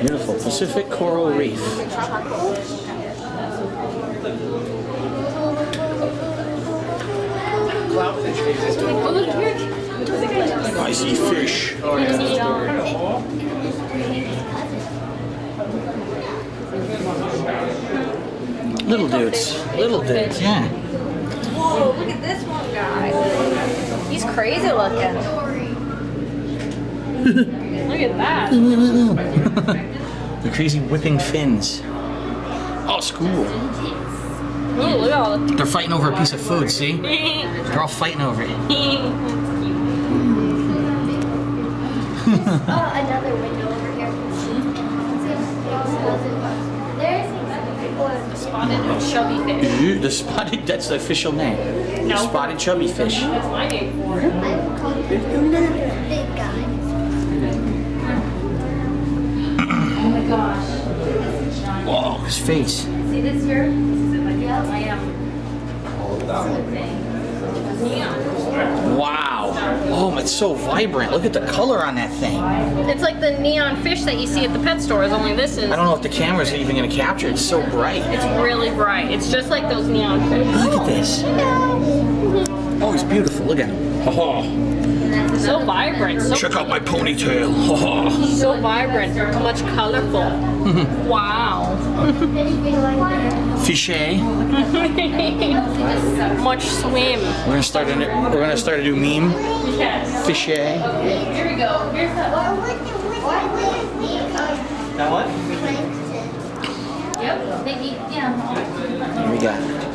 Beautiful Pacific coral reef. I see fish. Little dudes. Little dudes, yeah. Whoa, look at this one guy. He's crazy looking. Look at that. the crazy whipping fins. Oh, school. Ooh, look at all the. They're fighting over a piece of food, see? They're all fighting over it. Oh, another window over here. There's Spotted chubby fish. The spotted, that's the official name. The No. spotted chubby fish. That's my name for it. I would call it another big guy. Whoa, his face. See this here? This is like I am. Neon. Wow. Oh, it's so vibrant. Look at the color on that thing. It's like the neon fish that you see at the pet stores, only this is. I don't know if the camera's even going to capture it. It's so bright. It's really bright. It's just like those neon fish. Look at this. Oh, he's beautiful. Look at him. Ha So vibrant. So Check out my ponytail. Ha ha. so vibrant. So much colorful. wow. Fishy. much swim. We're gonna start a we're gonna start a new meme. Yes. Fishy. Here we go. Here's that. That what? Yep. They eat. Yeah. Here we got.